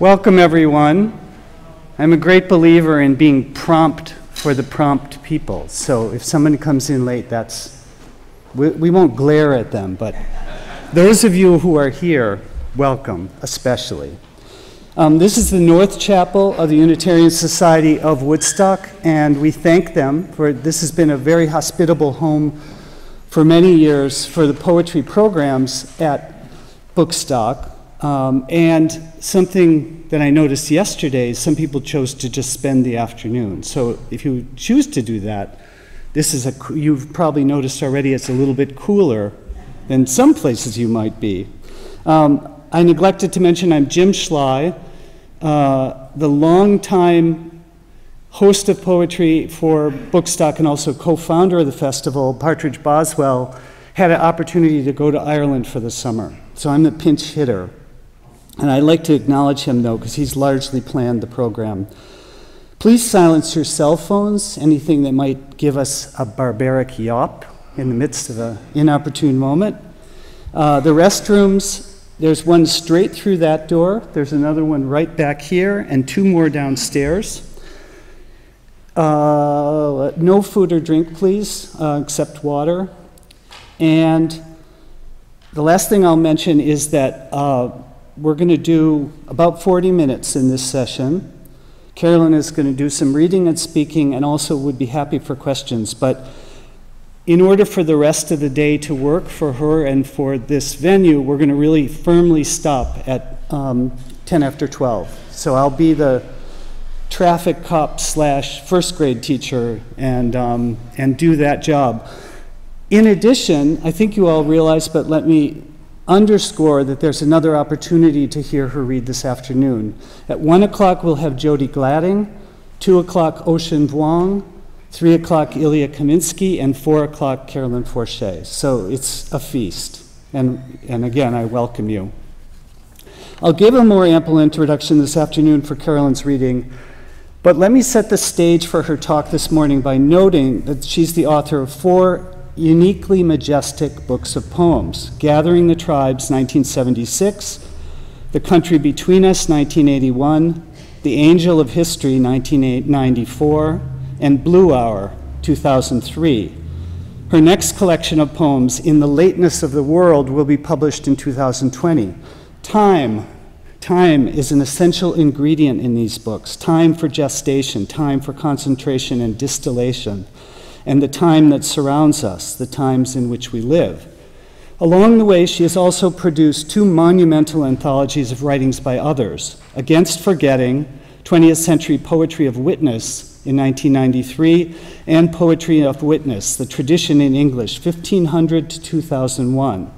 Welcome, everyone. I'm a great believer in being prompt for the prompt people. So if someone comes in late, that's, we, we won't glare at them, but those of you who are here, welcome, especially. Um, this is the North Chapel of the Unitarian Society of Woodstock, and we thank them for this has been a very hospitable home for many years for the poetry programs at Bookstock. Um, and something that I noticed yesterday, some people chose to just spend the afternoon. So if you choose to do that, this is a, you've probably noticed already it's a little bit cooler than some places you might be. Um, I neglected to mention I'm Jim Schley, uh, the longtime host of poetry for Bookstock and also co-founder of the festival, Partridge Boswell, had an opportunity to go to Ireland for the summer. So I'm the pinch hitter. And I'd like to acknowledge him, though, because he's largely planned the program. Please silence your cell phones, anything that might give us a barbaric yawp in the midst of an inopportune moment. Uh, the restrooms, there's one straight through that door, there's another one right back here, and two more downstairs. Uh, no food or drink, please, uh, except water. And the last thing I'll mention is that uh, we're going to do about 40 minutes in this session. Carolyn is going to do some reading and speaking and also would be happy for questions. But in order for the rest of the day to work for her and for this venue, we're going to really firmly stop at um, 10 after 12. So I'll be the traffic cop slash first grade teacher and, um, and do that job. In addition, I think you all realize, but let me underscore that there's another opportunity to hear her read this afternoon. At 1 o'clock, we'll have Jody Gladding, 2 o'clock, Ocean Vuong, 3 o'clock, Ilya Kaminsky, and 4 o'clock, Carolyn Forche. So it's a feast. And, and again, I welcome you. I'll give a more ample introduction this afternoon for Carolyn's reading, but let me set the stage for her talk this morning by noting that she's the author of four uniquely majestic books of poems Gathering the Tribes, 1976, The Country Between Us, 1981, The Angel of History, 1994, and Blue Hour, 2003. Her next collection of poems, In the Lateness of the World, will be published in 2020. Time. Time is an essential ingredient in these books time for gestation, time for concentration and distillation and the time that surrounds us, the times in which we live. Along the way, she has also produced two monumental anthologies of writings by others Against Forgetting, 20th Century Poetry of Witness in 1993, and Poetry of Witness, the tradition in English, 1500 to 2001.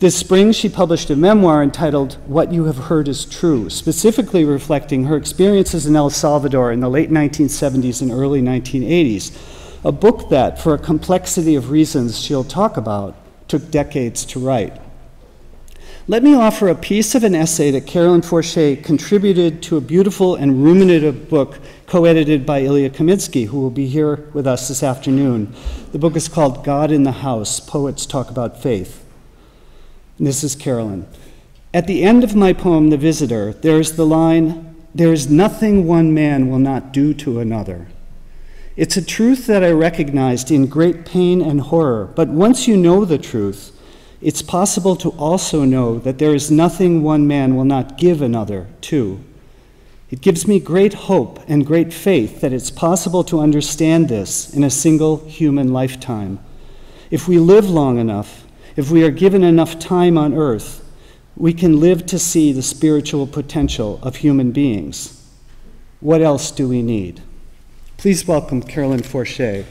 This spring, she published a memoir entitled What You Have Heard Is True, specifically reflecting her experiences in El Salvador in the late 1970s and early 1980s a book that, for a complexity of reasons she'll talk about, took decades to write. Let me offer a piece of an essay that Carolyn Forche contributed to a beautiful and ruminative book co edited by Ilya Kaminsky, who will be here with us this afternoon. The book is called God in the House Poets Talk About Faith. And this is Carolyn. At the end of my poem, The Visitor, there is the line There is nothing one man will not do to another. It's a truth that I recognized in great pain and horror, but once you know the truth, it's possible to also know that there is nothing one man will not give another to. It gives me great hope and great faith that it's possible to understand this in a single human lifetime. If we live long enough, if we are given enough time on earth, we can live to see the spiritual potential of human beings. What else do we need? Please welcome Carolyn Forche. Thank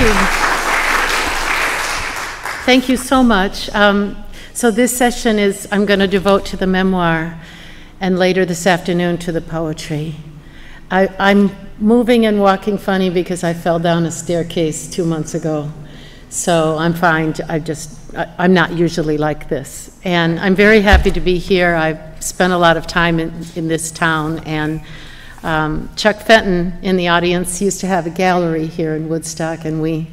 you. Thank you so much. Um, so, this session is I'm going to devote to the memoir and later this afternoon to the poetry. I, I'm moving and walking funny because I fell down a staircase two months ago. So I'm fine. I just, I, I'm not usually like this. And I'm very happy to be here. I've spent a lot of time in, in this town, and Um, Chuck Fenton in the audience used to have a gallery here in Woodstock, and we,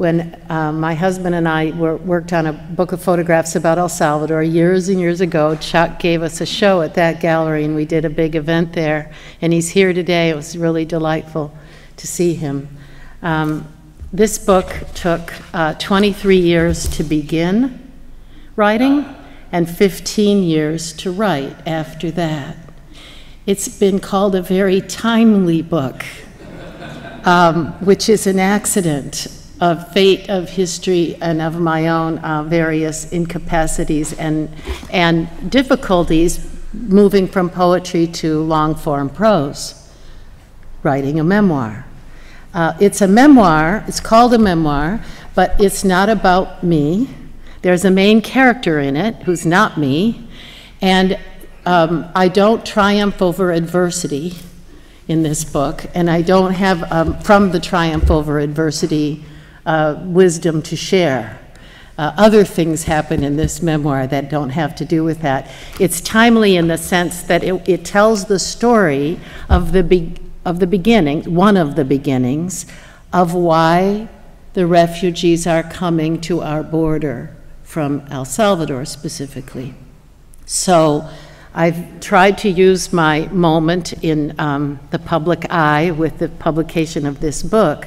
when uh, my husband and I were, worked on a book of photographs about El Salvador years and years ago, Chuck gave us a show at that gallery, and we did a big event there. And he's here today. It was really delightful to see him. Um, this book took uh, 23 years to begin writing and 15 years to write after that. It's been called a very timely book, um, which is an accident of fate, of history, and of my own uh, various incapacities and, and difficulties moving from poetry to long form prose, writing a memoir. Uh, it's a memoir, it's called a memoir, but it's not about me. There's a main character in it who's not me, and um, I don't triumph over adversity in this book, and I don't have, um, from the triumph over adversity, uh, wisdom to share. Uh, other things happen in this memoir that don't have to do with that. It's timely in the sense that it, it tells the story of the, be, of the beginning, one of the beginnings, of why the refugees are coming to our border from El Salvador specifically. So I've tried to use my moment in um, the public eye with the publication of this book,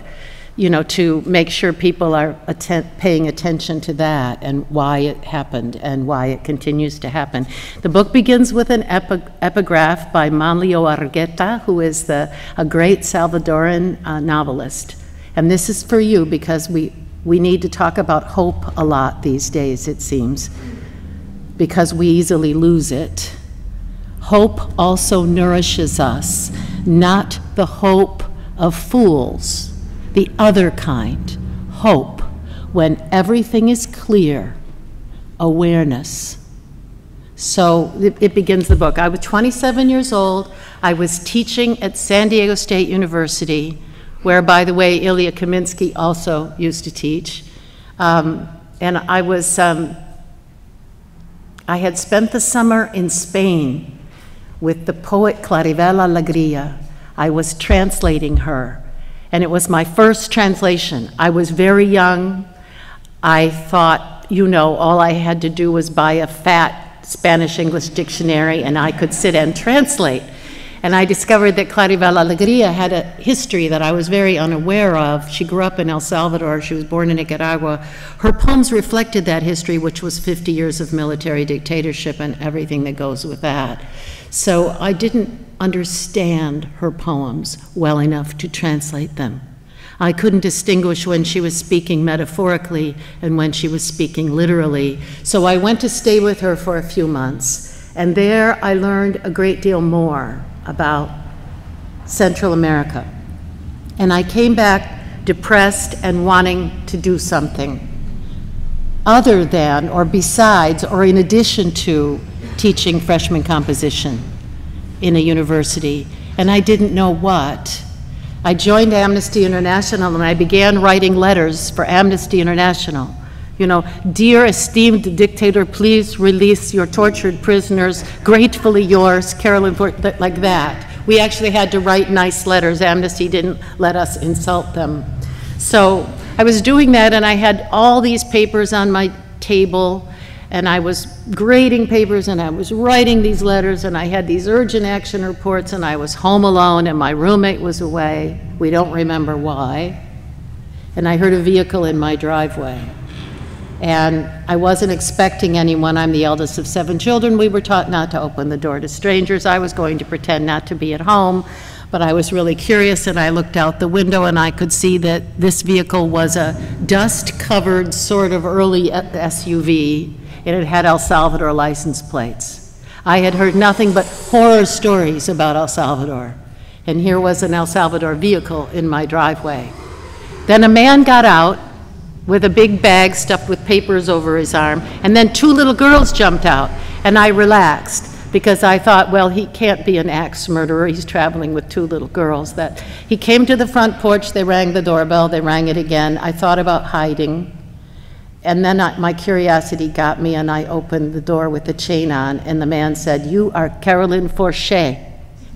you know, to make sure people are atten paying attention to that and why it happened and why it continues to happen. The book begins with an epi epigraph by Manlio Argueta, who is the, a great Salvadoran uh, novelist. And this is for you because we, we need to talk about hope a lot these days, it seems, because we easily lose it. Hope also nourishes us, not the hope of fools, the other kind, hope, when everything is clear, awareness. So it, it, begins the book. I was 27 years old. I was teaching at San Diego State University where, by the way, Ilya Kaminsky also used to teach. Um, and I was, um, I had spent the summer in Spain with the poet Claribel Alegria. I was translating her, and it was my first translation. I was very young. I thought, you know, all I had to do was buy a fat Spanish English dictionary and I could sit and translate. And I discovered that Claribel Alegria had a history that I was very unaware of. She grew up in El Salvador, she was born in Nicaragua. Her poems reflected that history, which was 50 years of military dictatorship and everything that goes with that. So I didn't understand her poems well enough to translate them. I couldn't distinguish when she was speaking metaphorically and when she was speaking literally. So I went to stay with her for a few months, and there I learned a great deal more about Central America. And I came back depressed and wanting to do something other than, or besides, or in addition to teaching freshman composition in a university. And I didn't know what. I joined Amnesty International and I began writing letters for Amnesty International. You know, dear esteemed dictator, please release your tortured prisoners. Gratefully yours, Carolyn like that. We actually had to write nice letters. Amnesty didn't let us insult them. So I was doing that, and I had all these papers on my table, and I was grading papers, and I was writing these letters, and I had these urgent action reports, and I was home alone, and my roommate was away. We don't remember why. And I heard a vehicle in my driveway. And I wasn't expecting anyone. I'm the eldest of seven children. We were taught not to open the door to strangers. I was going to pretend not to be at home, but I was really curious and I looked out the window and I could see that this vehicle was a dust covered sort of early SUV and it had El Salvador license plates. I had heard nothing but horror stories about El Salvador. And here was an El Salvador vehicle in my driveway. Then a man got out with a big bag stuffed with papers over his arm, and then two little girls jumped out, and I relaxed because I thought, well, he can't be an axe murderer. He's traveling with two little girls. That he came to the front porch. They rang the doorbell. They rang it again. I thought about hiding, and then I, my curiosity got me, and I opened the door with the chain on. And the man said, "You are Carolyn Forche,"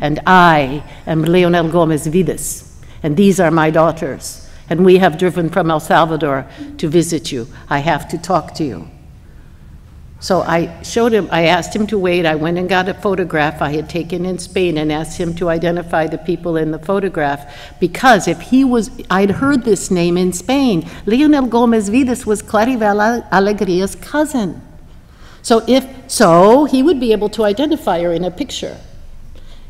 and I am Leonel Gomez Vides, and these are my daughters, and we have driven from El Salvador to visit you. I have to talk to you. So I showed him, I asked him to wait. I went and got a photograph I had taken in Spain and asked him to identify the people in the photograph because if he was, I'd heard this name in Spain. Leonel Gomez Vides was Claribel Alegria's cousin. So if so, he would be able to identify her in a picture.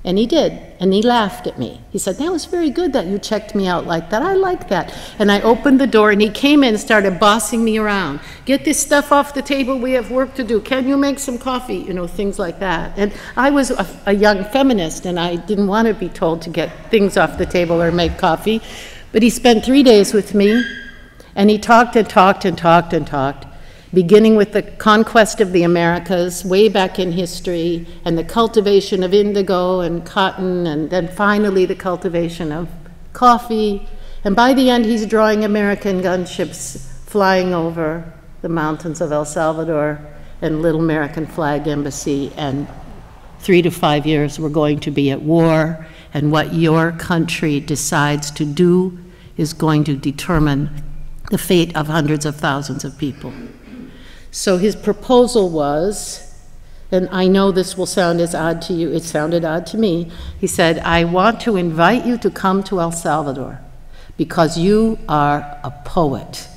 And he did. And he laughed at me. He said, That was very good that you checked me out like that. I like that. And I opened the door and he came in and started bossing me around. Get this stuff off the table. We have work to do. Can you make some coffee? You know, things like that. And I was a, a young feminist and I didn't want to be told to get things off the table or make coffee. But he spent three days with me and he talked and talked and talked and talked beginning with the conquest of the Americas way back in history, and the cultivation of indigo and cotton, and then finally the cultivation of coffee. And by the end, he's drawing American gunships flying over the mountains of El Salvador and Little American Flag Embassy. And three to five years, we're going to be at war. And what your country decides to do is going to determine the fate of hundreds of thousands of people. So his proposal was, and I know this will sound as odd to you, it sounded odd to me. He said, I want to invite you to come to El Salvador because you are a poet.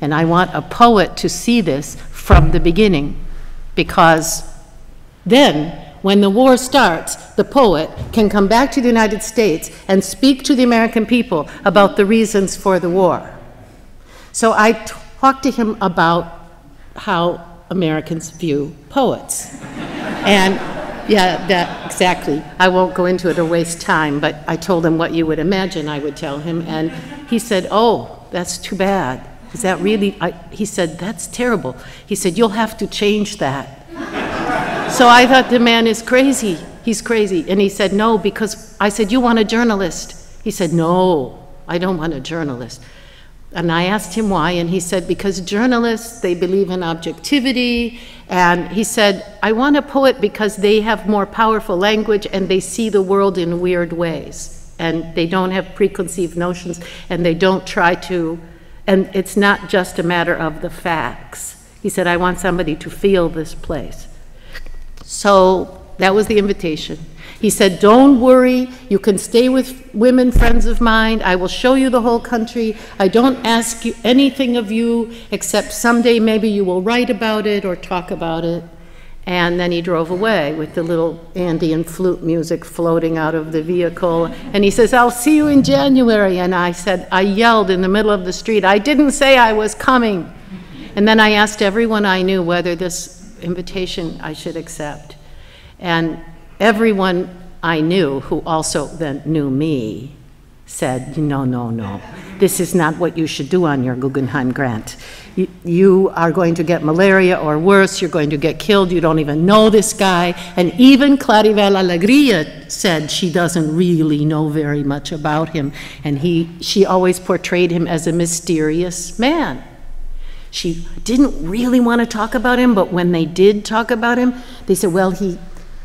And I want a poet to see this from the beginning because then when the war starts, the poet can come back to the United States and speak to the American people about the reasons for the war. So I talked to him about how Americans view poets. and yeah, that exactly. I won't go into it or waste time, but I told him what you would imagine I would tell him, and he said, "Oh, that's too bad. Is that really?" I, he said, "That's terrible." He said, "You'll have to change that." so I thought the man is crazy. He's crazy, and he said, "No," because I said, "You want a journalist?" He said, "No, I don't want a journalist." And I asked him why, and he said, because journalists, they believe in objectivity. And he said, I want a poet because they have more powerful language and they see the world in weird ways. And they don't have preconceived notions and they don't try to, and it's not just a matter of the facts. He said, I want somebody to feel this place. So that was the invitation. He said, Don't worry, you can stay with women friends of mine. I will show you the whole country. I don't ask you anything of you except someday maybe you will write about it or talk about it. And then he drove away with the little Andean flute music floating out of the vehicle. And he says, I'll see you in January. And I said, I yelled in the middle of the street, I didn't say I was coming. And then I asked everyone I knew whether this invitation I should accept. And everyone I knew who also then knew me said, no, no, no, this is not what you should do on your Guggenheim grant. You, you, are going to get malaria or worse, you're going to get killed, you don't even know this guy. And even Claribel Alegria said she doesn't really know very much about him. And he, she always portrayed him as a mysterious man. She didn't really want to talk about him, but when they did talk about him, they said, well, he,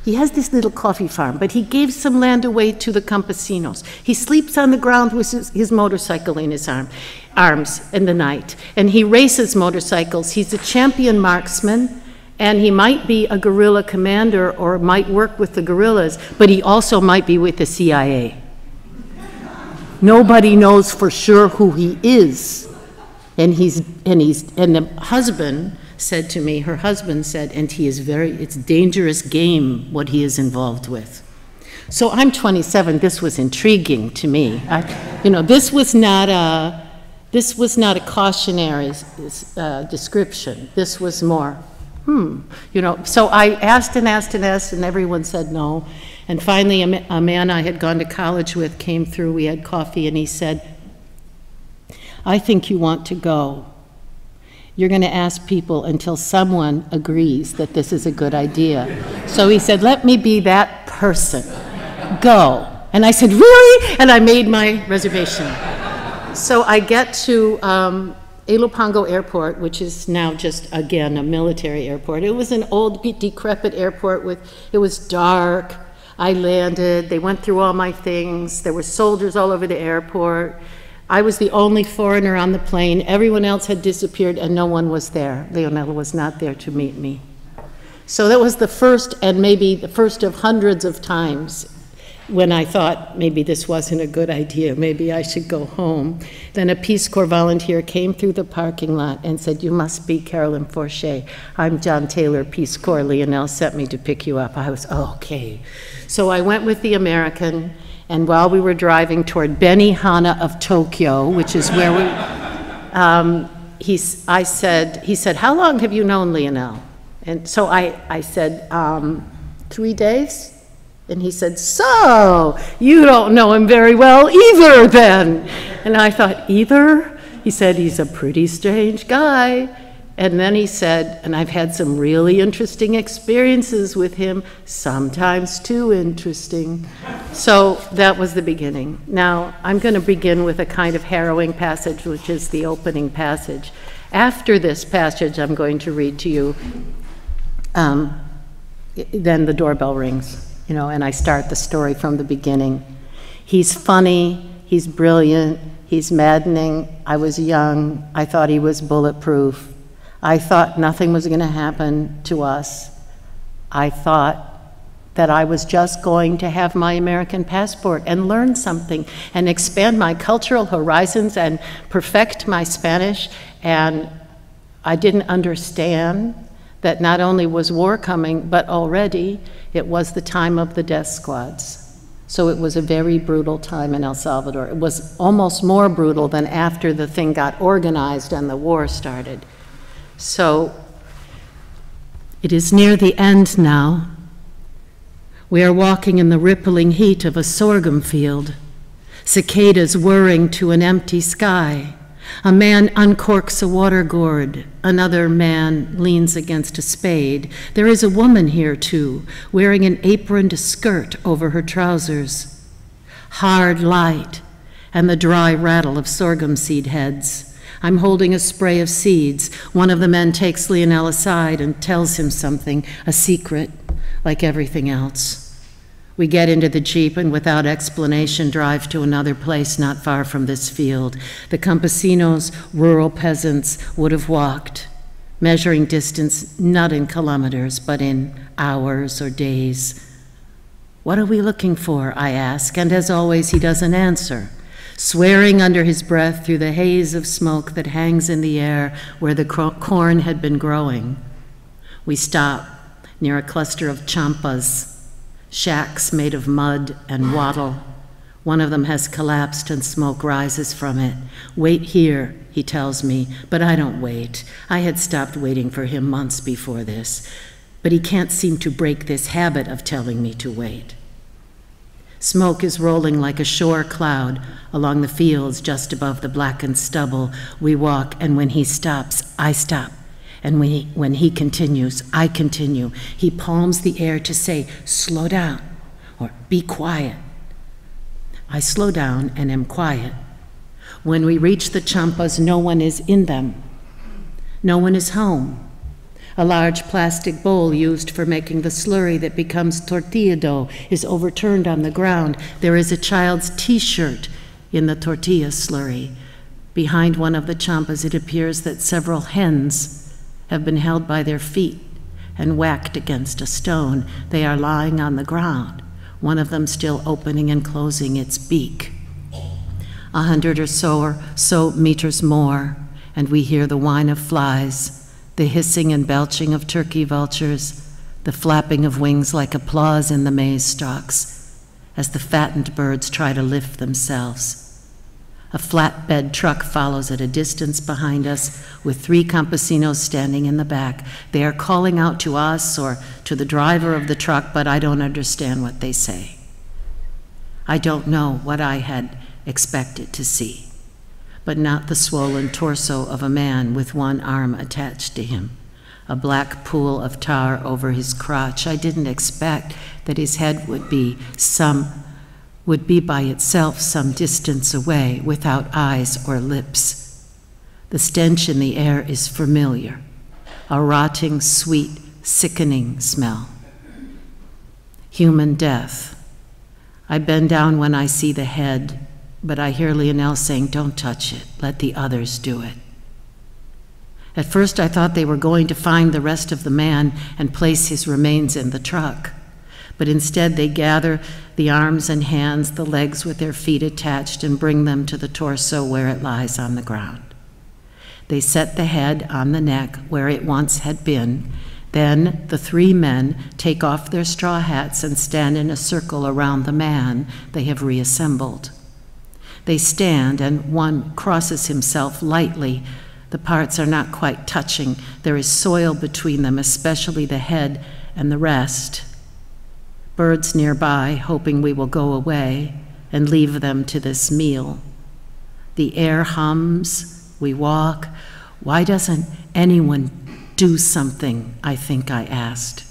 he has this little coffee farm, but he gave some land away to the campesinos. He sleeps on the ground with his, his, motorcycle in his arm, arms in the night, and he races motorcycles. He's a champion marksman, and he might be a guerrilla commander or might work with the guerrillas, but he also might be with the CIA. Nobody knows for sure who he is. And he's and he's and the husband said to me, her husband said, and he is very, it's dangerous game what he is involved with. So I'm 27. This was intriguing to me. I, you know, this was not a, this was not a cautionary uh, description. This was more, hmm, you know. So I asked and asked and asked, and everyone said no. And finally, a, a man I had gone to college with came through. We had coffee, and he said, "I think you want to go." You're going to ask people until someone agrees that this is a good idea. So he said, Let me be that person. Go. And I said, Really? And I made my reservation. So I get to um, Ilopango Airport, which is now just again a military airport. It was an old, decrepit airport with, it was dark. I landed, they went through all my things, there were soldiers all over the airport. I was the only foreigner on the plane, everyone else had disappeared, and no one was there. Leonel was not there to meet me. So that was the first, and maybe the first of hundreds of times when I thought maybe this wasn't a good idea, maybe I should go home. Then a Peace Corps volunteer came through the parking lot and said, You must be Carolyn Forche. I'm John Taylor, Peace Corps. Leonel sent me to pick you up. I was, oh, okay. So I went with the American, and while we were driving toward Benihana of Tokyo, which is where we, um, he's, I said, he said, How long have you known Leonel? And so I, I said, um, Three days? And he said, So, you don't know him very well either, then. And I thought, Either? He said, He's a pretty strange guy. And then he said, and I've had some really interesting experiences with him, sometimes too interesting. So that was the beginning. Now, I'm going to begin with a kind of harrowing passage, which is the opening passage. After this passage, I'm going to read to you, um, then the doorbell rings you know, and I start the story from the beginning. He's funny, he's brilliant, he's maddening. I was young, I thought he was bulletproof. I thought nothing was going to happen to us. I thought that I was just going to have my American passport and learn something and expand my cultural horizons and perfect my Spanish. And I didn't understand that not only was war coming, but already it was the time of the death squads. So it was a very brutal time in El Salvador. It was almost more brutal than after the thing got organized and the war started. So it is near the end now. We are walking in the rippling heat of a sorghum field, cicadas whirring to an empty sky. A man uncorks a water gourd. Another man leans against a spade. There is a woman here, too, wearing an aproned skirt over her trousers. Hard light and the dry rattle of sorghum seed heads. I'm holding a spray of seeds. One of the men takes Leonel aside and tells him something, a secret, like everything else. We get into the Jeep and without explanation drive to another place not far from this field. The campesinos, rural peasants, would have walked, measuring distance not in kilometers, but in hours or days. What are we looking for? I ask, and as always, he doesn't answer, swearing under his breath through the haze of smoke that hangs in the air where the corn had been growing. We stop near a cluster of champas shacks made of mud and wattle. One of them has collapsed and smoke rises from it. Wait here, he tells me, but I don't wait. I had stopped waiting for him months before this, but he can't seem to break this habit of telling me to wait. Smoke is rolling like a shore cloud along the fields just above the blackened stubble. We walk, and when he stops, I stop. And when he, when he continues, I continue. He palms the air to say, slow down or be quiet. I slow down and am quiet. When we reach the champas, no one is in them. No one is home. A large plastic bowl used for making the slurry that becomes tortilla dough is overturned on the ground. There is a child's t shirt in the tortilla slurry. Behind one of the champas, it appears that several hens have been held by their feet and whacked against a stone. They are lying on the ground, one of them still opening and closing its beak. A hundred or so, or so meters more, and we hear the whine of flies, the hissing and belching of turkey vultures, the flapping of wings like applause in the maize stalks, as the fattened birds try to lift themselves. A flatbed truck follows at a distance behind us with three campesinos standing in the back. They are calling out to us or to the driver of the truck, but I don't understand what they say. I don't know what I had expected to see, but not the swollen torso of a man with one arm attached to him, a black pool of tar over his crotch. I didn't expect that his head would be some would be by itself some distance away without eyes or lips. The stench in the air is familiar, a rotting, sweet, sickening smell. human death. I bend down when I see the head, but I hear Leonel saying, Don't touch it, let the others do it. At first, I thought they were going to find the rest of the man and place his remains in the truck. But instead, they gather the arms and hands, the legs with their feet attached, and bring them to the torso where it lies on the ground. They set the head on the neck where it once had been. Then the three men take off their straw hats and stand in a circle around the man they have reassembled. They stand, and one crosses himself lightly the parts are not quite touching. There is soil between them, especially the head and the rest. Birds nearby, hoping we will go away and leave them to this meal. The air hums, we walk. Why doesn't anyone do something? I think I asked.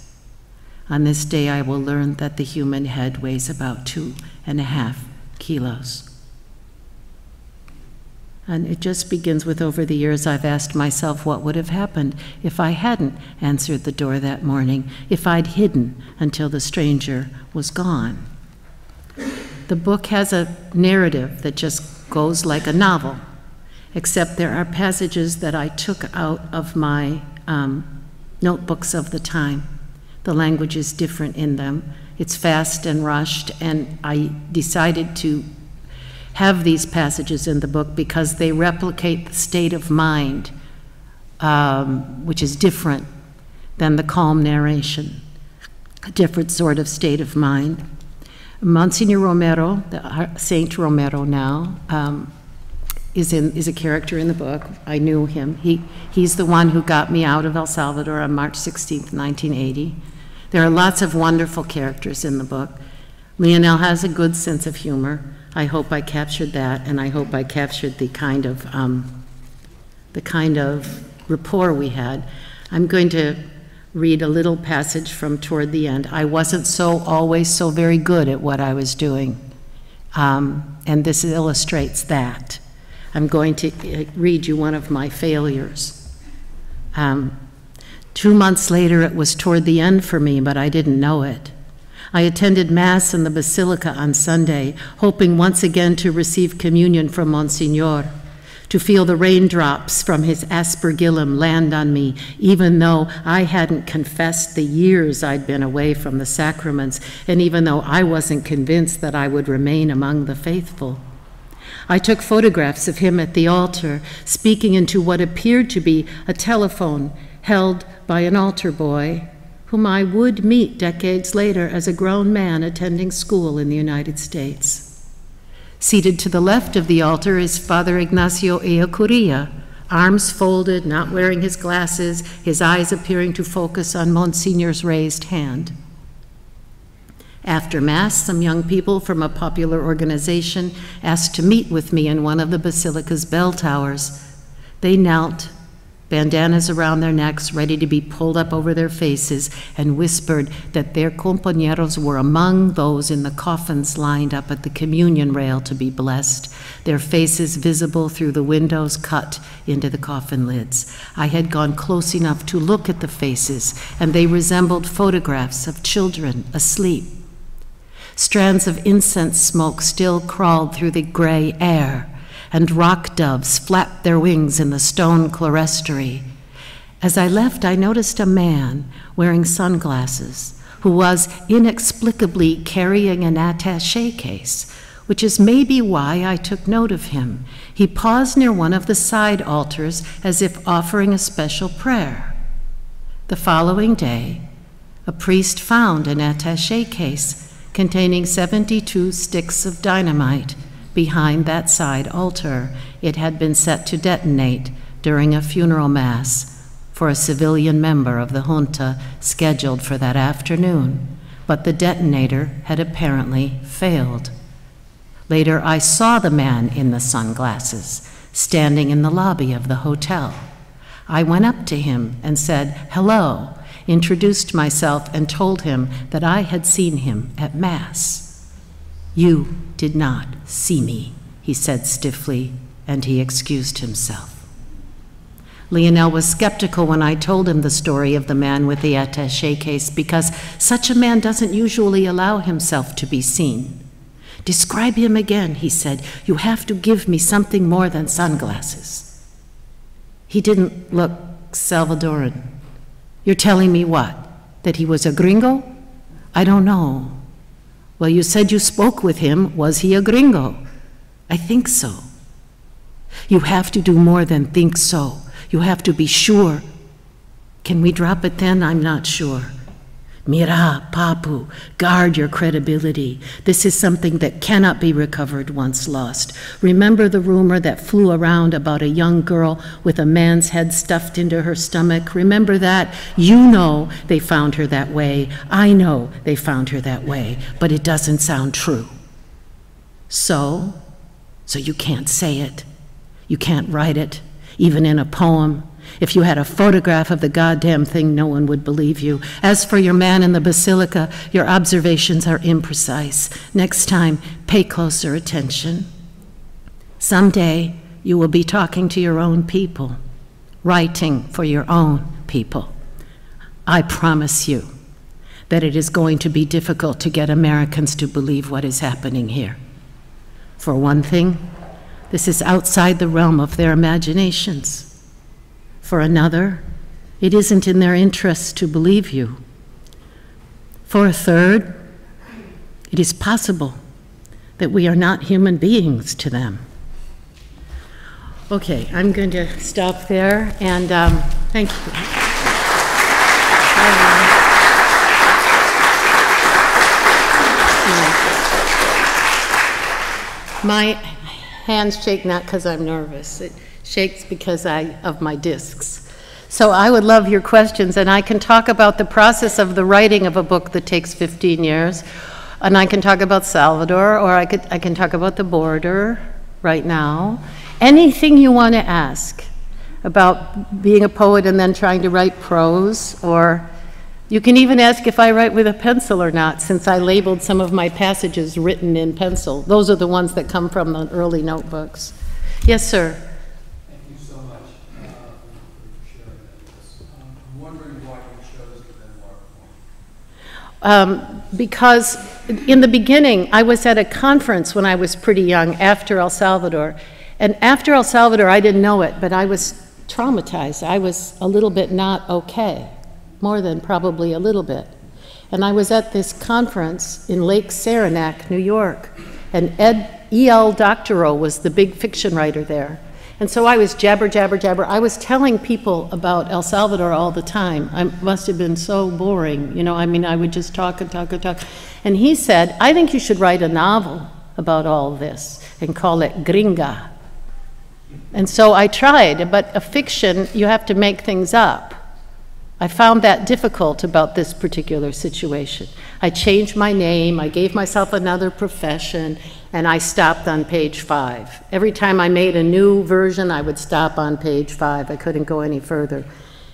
On this day, I will learn that the human head weighs about two and a half kilos. And it just begins with over the years, I've asked myself what would have happened if I hadn't answered the door that morning, if I'd hidden until the stranger was gone. The book has a narrative that just goes like a novel, except there are passages that I took out of my um, notebooks of the time. The language is different in them. It's fast and rushed, and I decided to have these passages in the book because they replicate the state of mind, um, which is different than the calm narration, a different sort of state of mind. Monsignor Romero, Saint Romero now, um, is, in, is a character in the book. I knew him. He, he's the one who got me out of El Salvador on March 16, 1980. There are lots of wonderful characters in the book. Leonel has a good sense of humor. I hope I captured that, and I hope I captured the kind of um, the kind of rapport we had. I'm going to read a little passage from toward the end. I wasn't so always so very good at what I was doing, um, and this illustrates that. I'm going to uh, read you one of my failures. Um, two months later, it was toward the end for me, but I didn't know it. I attended Mass in the Basilica on Sunday, hoping once again to receive communion from Monsignor, to feel the raindrops from his aspergillum land on me, even though I hadn't confessed the years I'd been away from the sacraments, and even though I wasn't convinced that I would remain among the faithful. I took photographs of him at the altar, speaking into what appeared to be a telephone held by an altar boy whom I would meet decades later as a grown man attending school in the United States. Seated to the left of the altar is Father Ignacio Ellacuria, arms folded, not wearing his glasses, his eyes appearing to focus on Monsignor's raised hand. After Mass, some young people from a popular organization asked to meet with me in one of the basilica's bell towers. They knelt bandanas around their necks, ready to be pulled up over their faces, and whispered that their compañeros were among those in the coffins lined up at the communion rail to be blessed, their faces visible through the windows cut into the coffin lids. I had gone close enough to look at the faces, and they resembled photographs of children asleep. Strands of incense smoke still crawled through the gray air and rock doves flapped their wings in the stone clerestory. As I left, I noticed a man wearing sunglasses who was inexplicably carrying an attache case, which is maybe why I took note of him. He paused near one of the side altars as if offering a special prayer. The following day, a priest found an attache case containing 72 sticks of dynamite behind that side altar. It had been set to detonate during a funeral mass for a civilian member of the junta scheduled for that afternoon, but the detonator had apparently failed. Later, I saw the man in the sunglasses standing in the lobby of the hotel. I went up to him and said, Hello, introduced myself, and told him that I had seen him at Mass. You did not see me, he said stiffly, and he excused himself. Leonel was skeptical when I told him the story of the man with the attache case because such a man doesn't usually allow himself to be seen. Describe him again, he said. You have to give me something more than sunglasses. He didn't look Salvadoran. You're telling me what? That he was a gringo? I don't know. Well, you said you spoke with him. Was he a gringo? I think so. You have to do more than think so. You have to be sure. Can we drop it then? I'm not sure. Mira, Papu, guard your credibility. This is something that cannot be recovered once lost. Remember the rumor that flew around about a young girl with a man's head stuffed into her stomach? Remember that? You know they found her that way. I know they found her that way, but it doesn't sound true. So, so you can't say it. You can't write it, even in a poem. If you had a photograph of the goddamn thing, no one would believe you. As for your man in the basilica, your observations are imprecise. Next time, pay closer attention. Someday, you will be talking to your own people, writing for your own people. I promise you that it is going to be difficult to get Americans to believe what is happening here. For one thing, this is outside the realm of their imaginations. For another, it isn't in their interest to believe you. For a third, it is possible that we are not human beings to them. Okay, I'm going to stop there, and um, thank you. My hands shake not because I'm nervous. It shakes because I, of my discs. So I would love your questions, and I can talk about the process of the writing of a book that takes 15 years, and I can talk about Salvador, or I, could, I can talk about the border right now. Anything you want to ask about being a poet and then trying to write prose, or you can even ask if I write with a pencil or not, since I labeled some of my passages written in pencil. Those are the ones that come from the early notebooks. Yes, sir. Thank you so much uh, for sharing this. Um, I'm wondering why you chose the memoir form. Um, because in the beginning, I was at a conference when I was pretty young after El Salvador. And after El Salvador, I didn't know it, but I was traumatized. I was a little bit not okay more than probably a little bit. And I was at this conference in Lake Saranac, New York, and Ed E.L. Doctorow was the big fiction writer there. And so I was jabber, jabber, jabber. I was telling people about El Salvador all the time. I must have been so boring. You know, I mean, I would just talk and talk and talk. And he said, I think you should write a novel about all this and call it Gringa. And so I tried, but a fiction, you have to make things up. I found that difficult about this particular situation. I changed my name, I gave myself another profession, and I stopped on page five. Every time I made a new version, I would stop on page five. I couldn't go any further.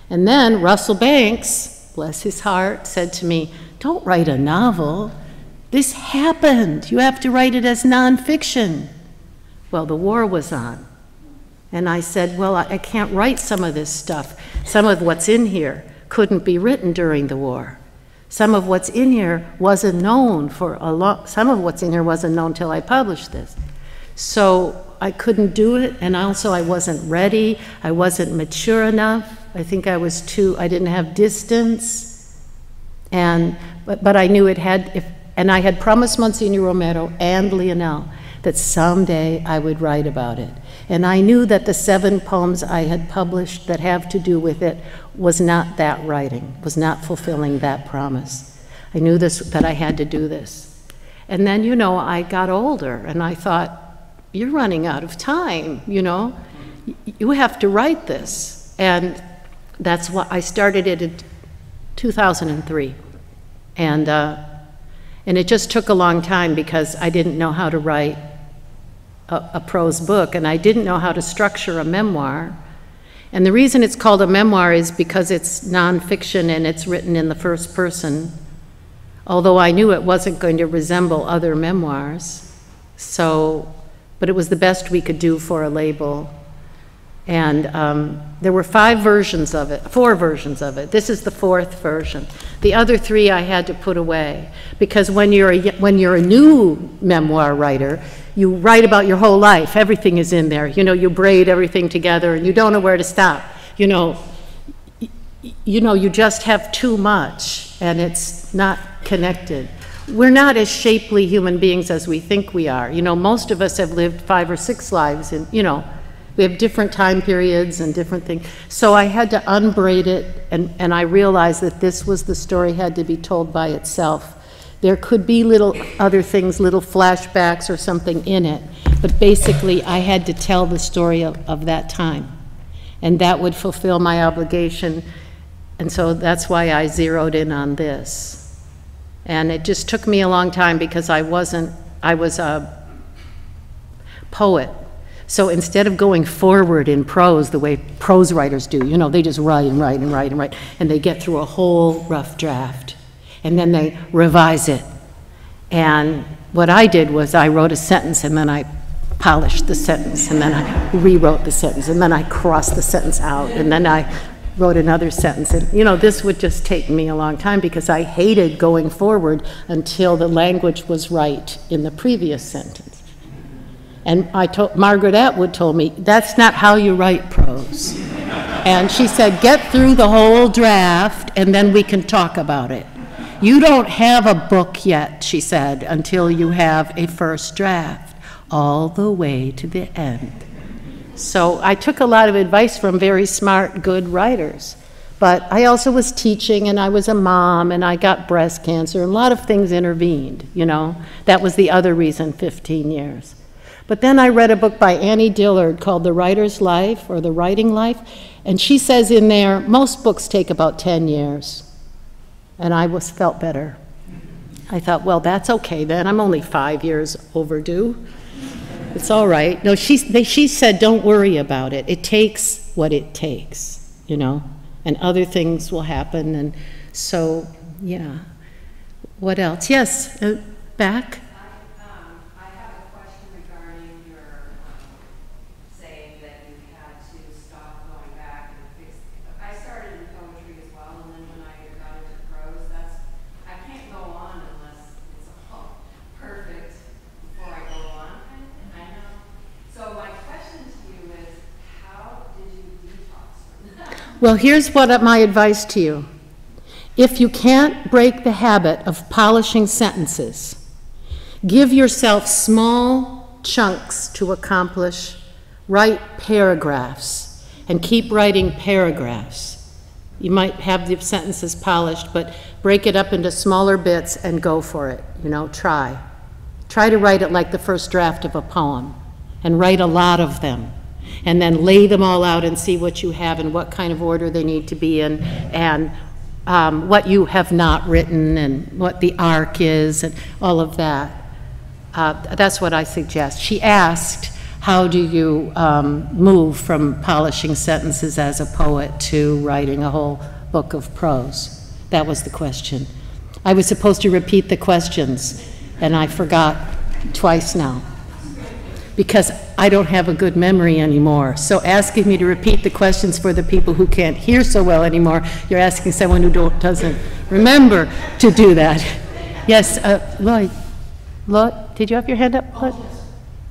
And then Russell Banks, bless his heart, said to me, Don't write a novel. This happened. You have to write it as nonfiction. Well, the war was on. And I said, Well, I can't write some of this stuff, some of what's in here couldn't be written during the war. Some of what's in here wasn't known for a long, some of what's in here wasn't known till I published this. So I couldn't do it, and also I wasn't ready. I wasn't mature enough. I think I was too, I didn't have distance. And, but, but I knew it had, if, and I had promised Monsignor Romero and Leonel that someday I would write about it. And I knew that the seven poems I had published that have to do with it was not that writing, was not fulfilling that promise. I knew this, that I had to do this. And then, you know, I got older and I thought, you're running out of time, you know? You have to write this. And that's why I started it in 2003. And, uh, and it just took a long time because I didn't know how to write a, a prose book, and I didn't know how to structure a memoir. And the reason it's called a memoir is because it's nonfiction and it's written in the first person, although I knew it wasn't going to resemble other memoirs. So, but it was the best we could do for a label. And um, there were five versions of it, four versions of it. This is the fourth version. The other three I had to put away, because when you're a, when you're a new memoir writer, you write about your whole life, everything is in there. You know, you braid everything together, and you don't know where to stop. You know, you know, you just have too much, and it's not connected. We're not as shapely human beings as we think we are. You know, most of us have lived five or six lives, and, you know, we have different time periods and different things. So I had to unbraid it, and, and I realized that this was the story had to be told by itself. There could be little other things, little flashbacks or something in it, but basically, I had to tell the story of, of that time. And that would fulfill my obligation, and so that's why I zeroed in on this. And it just took me a long time because I wasn't, I was a poet. So instead of going forward in prose the way prose writers do, you know, they just write and write and write and write, and they get through a whole rough draft, and then they revise it. And what I did was I wrote a sentence, and then I polished the sentence, and then I rewrote the sentence, and then I crossed the sentence out, and then I wrote another sentence. And, you know, this would just take me a long time because I hated going forward until the language was right in the previous sentence. And I told, Margaret Atwood told me, that's not how you write prose. And she said, get through the whole draft and then we can talk about it. You don't have a book yet, she said, until you have a first draft, all the way to the end. So I took a lot of advice from very smart, good writers. But I also was teaching and I was a mom and I got breast cancer and a lot of things intervened, you know. That was the other reason 15 years. But then I read a book by Annie Dillard called The Writer's Life or The Writing Life, and she says in there most books take about 10 years. And I was felt better. I thought, well, that's okay then. I'm only five years overdue. It's all right. No, she, they, she said, don't worry about it. It takes what it takes, you know, and other things will happen. And so, yeah. What else? Yes, uh, back? Um, I have a question regarding your, um, saying that you had to stop going back and fix. I started in poetry as well, and then when I got into prose, that's, I can't go on unless it's all perfect before I go on, kind of thing, I know. So my question to you is, how did you detox from that? Well, here's what my advice to you. If you can't break the habit of polishing sentences, give yourself small chunks to accomplish. Write paragraphs and keep writing paragraphs. You might have the sentences polished, but break it up into smaller bits and go for it. You know, try. Try to write it like the first draft of a poem and write a lot of them and then lay them all out and see what you have and what kind of order they need to be in, and um, what you have not written, and what the arc is, and all of that. Uh, That's what I suggest. She asked, how do you um, move from polishing sentences as a poet to writing a whole book of prose? That was the question. I was supposed to repeat the questions, and I forgot twice now because I don't have a good memory anymore. So asking me to repeat the questions for the people who can't hear so well anymore, you're asking someone who don't, doesn't remember to do that. Yes, uh, Lloyd. Lloyd, did you have your hand up? Lloyd?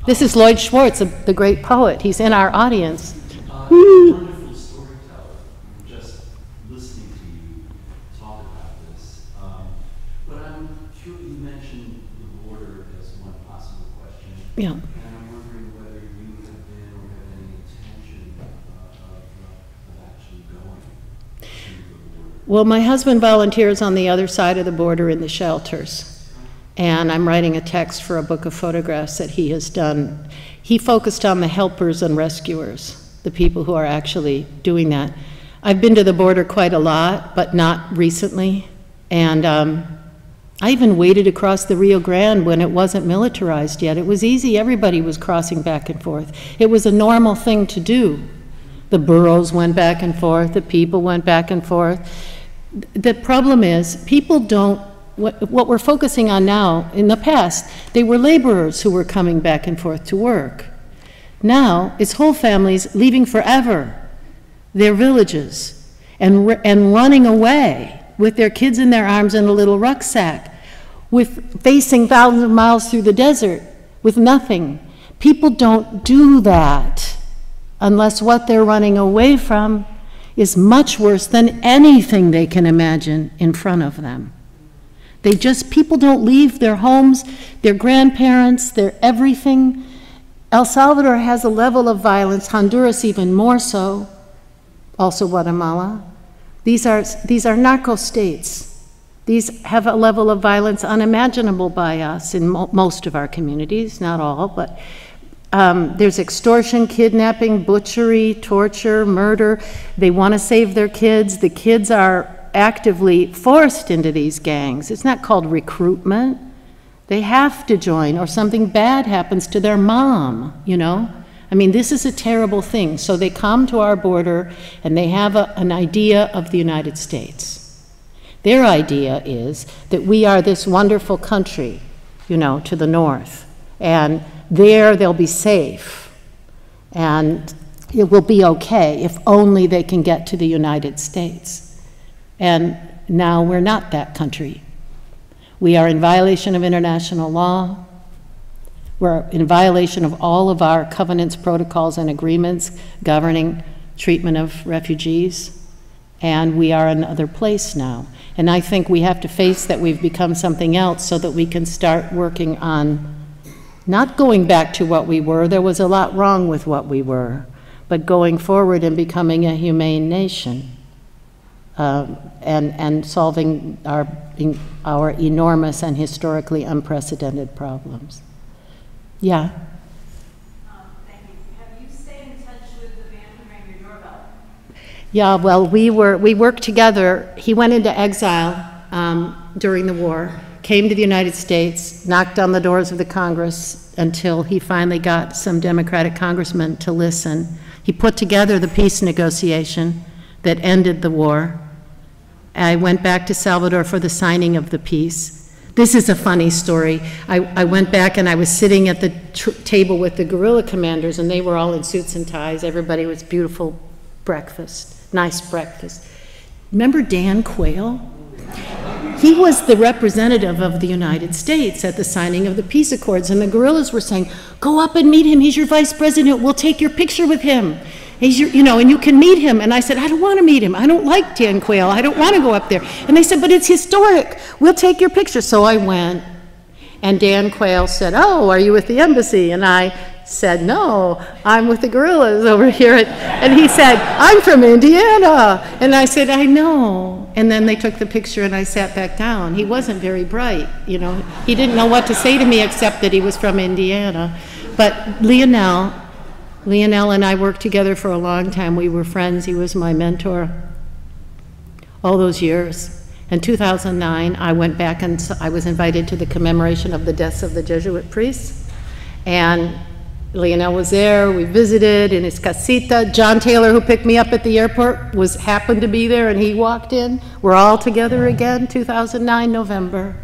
This is Lloyd Schwartz, the- the great poet. He's in our audience. Uh, wonderful storyteller, just listening to you talk about this. Um, But I'm curious, you mentioned the border as one possible question. Yeah. And I'm wondering whether you have been or have any intention uh, of, uh, of actually going to the border. Well, my husband volunteers on the other side of the border in the shelters. And I'm writing a text for a book of photographs that he has done. He focused on the helpers and rescuers, the people who are actually doing that. I've been to the border quite a lot, but not recently. And um, I even waded across the Rio Grande when it wasn't militarized yet. It was easy, everybody was crossing back and forth. It was a normal thing to do. The burros went back and forth, the people went back and forth. The problem is, people don't, what, what we're focusing on now, in the past, they were laborers who were coming back and forth to work. Now, it's whole families leaving forever their villages and, and running away with their kids in their arms and a little rucksack, with facing thousands of miles through the desert with nothing. People don't do that unless what they're running away from is much worse than anything they can imagine in front of them. They just, people don't leave their homes, their grandparents, their everything. El Salvador has a level of violence, Honduras even more so, also Guatemala. These are, these are narco states. These have a level of violence unimaginable by us in mo- most of our communities, not all, but um, there's extortion, kidnapping, butchery, torture, murder. They want to save their kids. The kids are actively forced into these gangs. It's not called recruitment. They have to join, or something bad happens to their mom, you know? I mean, this is a terrible thing. So they come to our border and they have a, an idea of the United States. Their idea is that we are this wonderful country, you know, to the north. And there they'll be safe. And it will be okay if only they can get to the United States. And now we're not that country. We are in violation of international law. We're in violation of all of our covenants, protocols, and agreements governing treatment of refugees. And we are another place now. And I think we have to face that we've become something else so that we can start working on not going back to what we were, there was a lot wrong with what we were, but going forward and becoming a humane nation um, and, and solving our, our enormous and historically unprecedented problems. Yeah. Um, thank you. Have you stayed in touch with the man who rang your doorbell? Yeah, well, we were, we worked together. He went into exile um, during the war, came to the United States, knocked on the doors of the Congress until he finally got some Democratic congressmen to listen. He put together the peace negotiation that ended the war. I went back to Salvador for the signing of the peace. This is a funny story. I, I went back and I was sitting at the table with the guerrilla commanders, and they were all in suits and ties. Everybody was beautiful breakfast, nice breakfast. Remember Dan Quayle? He was the representative of the United States at the signing of the peace accords, and the guerrillas were saying, "Go up and meet him. He's your vice president. We'll take your picture with him. He's your, you know, and you can meet him." And I said, "I don't want to meet him. I don't like Dan Quayle. I don't want to go up there." And they said, "But it's historic. We'll take your picture." So I went, and Dan Quayle said, "Oh, are you with the embassy?" And I said, "No, I'm with the guerrillas over here." And he said, "I'm from Indiana." And I said, "I know." And then they took the picture, and I sat back down. He wasn't very bright, you know. He didn't know what to say to me except that he was from Indiana. But Leonel, Leonel and I worked together for a long time. We were friends. He was my mentor all those years. In 2009, I went back and I was invited to the commemoration of the deaths of the Jesuit priests. And Leonel was there, we visited in his casita. John Taylor, who picked me up at the airport, was, happened to be there and he walked in. We're all together again, 2009, November.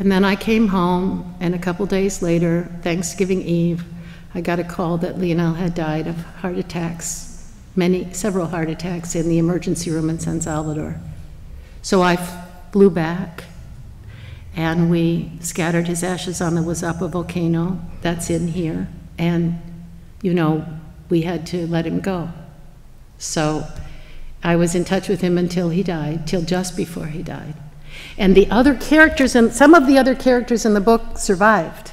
And then I came home, and a couple days later, Thanksgiving Eve, I got a call that Leonel had died of heart attacks, many, several heart attacks in the emergency room in San Salvador. So I flew back, and we scattered his ashes on the Guazapa volcano, that's in here, and, you know, we had to let him go. So I was in touch with him until he died, till just before he died. And the other characters, and some of the other characters in the book survived.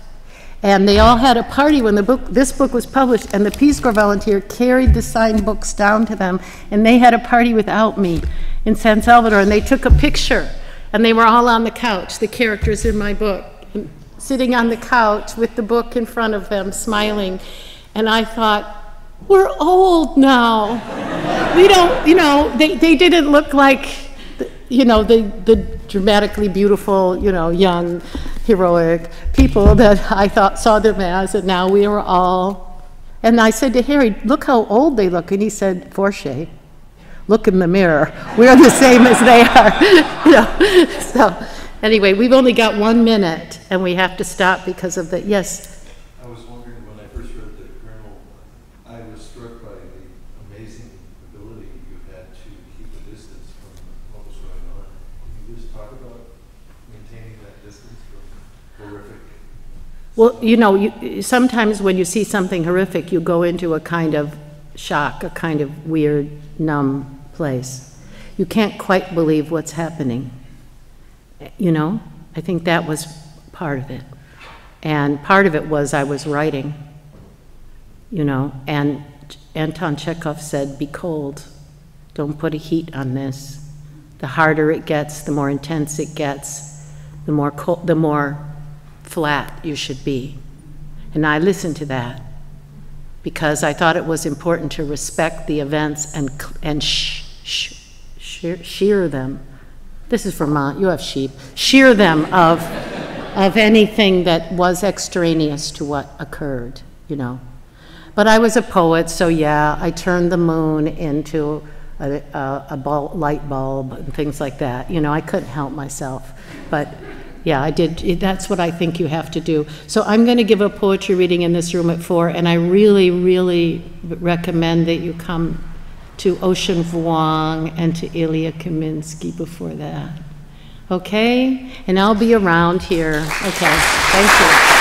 And they all had a party when the book, this book was published, and the Peace Corps volunteer carried the signed books down to them, and they had a party without me in San Salvador, and they took a picture, and they were all on the couch, the characters in my book, sitting on the couch with the book in front of them, smiling. And I thought, we're old now. We don't, you know, they, they didn't look like, you know, the, the dramatically beautiful, you know, young, heroic people that I thought saw them as, and now we are all. And I said to Harry, look how old they look. And he said, Forche, look in the mirror. We're the same as they are. you know? So, Anyway, we've only got one minute and we have to stop because of the, yes? I was wondering when I first read the Colonel, I was struck by the amazing ability you had to keep a distance from what was going on. Can you just talk about maintaining that distance from horrific? Well, you know, you, sometimes when you see something horrific, you go into a kind of shock, a kind of weird, numb place. You can't quite believe what's happening. You know? I think that was part of it. And part of it was I was writing, you know, and Anton Chekhov said, Be cold. Don't put a heat on this. The harder it gets, the more intense it gets, the more, cold, the more flat you should be. And I listened to that because I thought it was important to respect the events and, and sh- sh- shear them. This is Vermont, you have sheep. Shear them of, of anything that was extraneous to what occurred, you know. But I was a poet, so yeah, I turned the moon into a, a, a light bulb and things like that. You know, I couldn't help myself. But yeah, I did. That's what I think you have to do. So I'm going to give a poetry reading in this room at four, and I really, really recommend that you come to Ocean Vuong and to Ilya Kaminsky before that. Okay? And I'll be around here. Okay, thank you.